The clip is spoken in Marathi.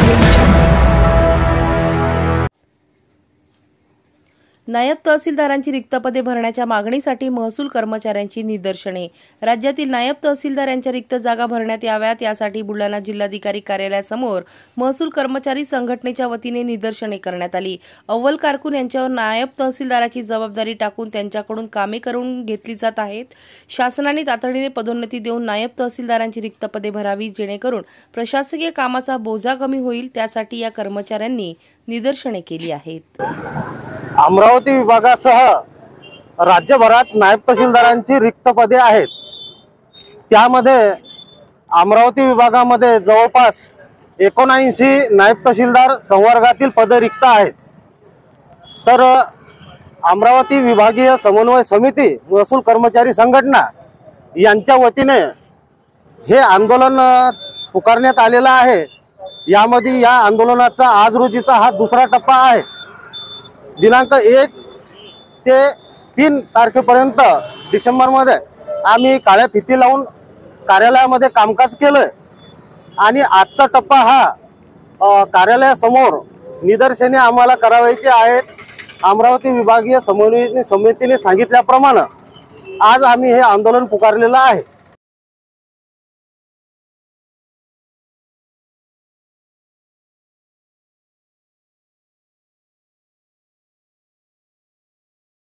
Thank you. नायब तहसीलदारांची रिक्त पदे भरण्याच्या मागणीसाठी महसूल कर्मचाऱ्यांची निदर्शने. राज्यातील नायब तहसीलदार यांच्या रिक्त जागा भरण्यात याव्यात यासाठी बुलढाणा जिल्हाधिकारी कार्यालयासमोर महसूल कर्मचारी संघटनेच्या वतीने निदर्शने करण्यात आली. अव्वल कारकून यांच्यावर नायब तहसीलदाराची जबाबदारी टाकून त्यांच्याकडून कामे करून घेतली जात आहेत. शासनाने तातडीने पदोन्नती देऊन नायब तहसीलदारांची रिक्त पदे भरावी जेणेकरून प्रशासकीय कामाचा बोजा कमी होईल त्यासाठी या कर्मचाऱ्यांनी निदर्शने केली आहेत. अमरावती विभागासह राज्यभरात नायब तहसीलदारांची रिक्त पदे आहेत. त्यामध्ये अमरावती विभागामध्ये जवळपास एकोणऐंशी नायब तहसीलदार संवर्गातील पदे रिक्त आहेत. तर अमरावती विभागीय समन्वय समिती महसूल कर्मचारी संघटना यांच्या वतीने हे आंदोलन पुकारण्यात आलेलं आहे. यामध्ये या आंदोलनाचा आज रोजीचा हा दुसरा टप्पा आहे. दिनांक एक ते तीन तारखेपर्यंत डिसेंबरमध्ये आम्ही काळ्या फिती लावून कार्यालयामध्ये कामकाज केलं आणि आजचा टप्पा हा कार्यालयासमोर निदर्शने आम्हाला करावायची आहेत. अमरावती विभागीय समन्वय समितीने सांगितल्याप्रमाणे आज आम्ही हे आंदोलन पुकारलेलं आहे.